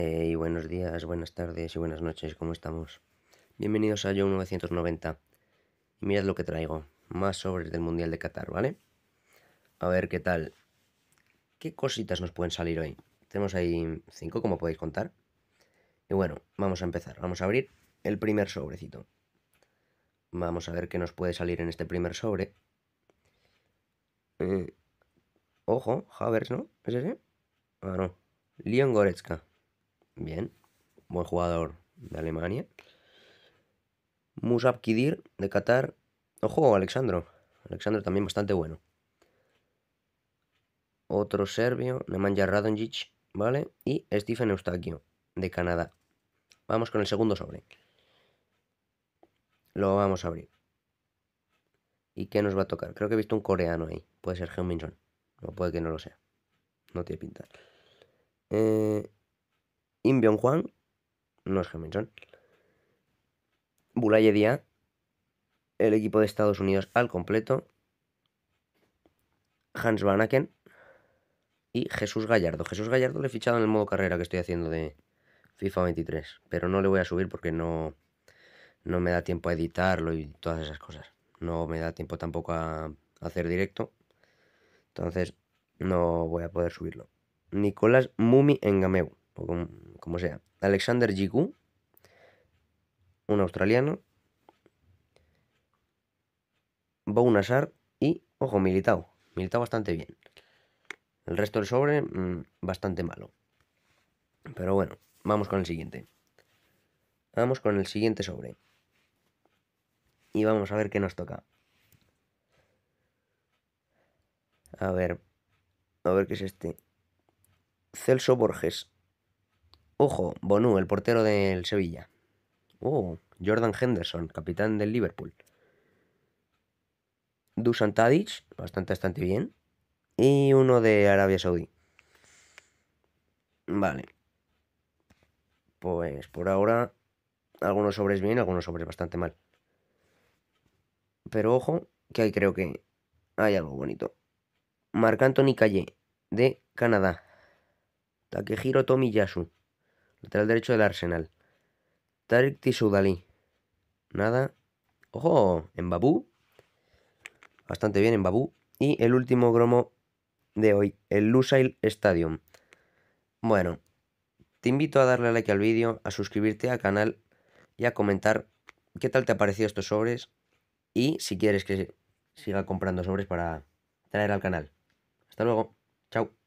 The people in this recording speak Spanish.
y buenos días, buenas tardes y buenas noches, ¿cómo estamos? Bienvenidos a Yo 990. Y mirad lo que traigo, más sobres del Mundial de Qatar, ¿vale? A ver qué tal. ¿Qué cositas nos pueden salir hoy? Tenemos ahí cinco, como podéis contar. Y bueno, vamos a empezar. Vamos a abrir el primer sobrecito. Vamos a ver qué nos puede salir en este primer sobre. Eh, ojo, Havers, ¿no? ¿Es ese? Ah, no. Leon Goretzka. Bien. Buen jugador de Alemania. Musab Kidir de Qatar. Ojo, Alexandro. Alexandro también bastante bueno. Otro serbio, Nemanja Radonjic, ¿vale? Y Stephen Eustaquio, de Canadá. Vamos con el segundo sobre. Lo vamos a abrir. ¿Y qué nos va a tocar? Creo que he visto un coreano ahí. Puede ser Heung-Min O puede que no lo sea. No tiene pinta. Eh, Im Juan. No es Heung-Min Bulaye Dia. El equipo de Estados Unidos al completo. Hans Van Aken. Y Jesús Gallardo. Jesús Gallardo le he fichado en el modo carrera que estoy haciendo de FIFA 23. Pero no le voy a subir porque no, no me da tiempo a editarlo y todas esas cosas. No me da tiempo tampoco a hacer directo. Entonces no voy a poder subirlo. Nicolás Mumi Engameu, o como, sea. Alexander Gigu, un australiano. Bounasar y, ojo, Militao. Militao bastante bien. El resto del sobre, mm, bastante malo. Pero bueno, vamos con el siguiente. Vamos con el siguiente sobre. Y vamos a ver qué nos toca. A ver. A ver qué es este. Celso Borges. Ojo, Bonú, el portero del Sevilla. Oh, Jordan Henderson, capitán del Liverpool. Dusan Tadic, bastante, bastante bien y uno de Arabia Saudí. Vale. Pues por ahora, algunos sobres bien, algunos sobres bastante mal. Pero ojo, que ahí creo que hay algo bonito. Marc Anthony Calle, de Canadá. Takehiro Tomiyasu, lateral derecho del Arsenal. Tarek Tissoudali. Nada. Ojo, en Babú. Bastante bien en Babú. Y el último gromo de hoy, el Lusail Stadium. Bueno, te invito a darle like al vídeo, a suscribirte al canal y a comentar qué tal te ha parecido estos sobres y si quieres que siga comprando sobres para traer al canal. Hasta luego, chao.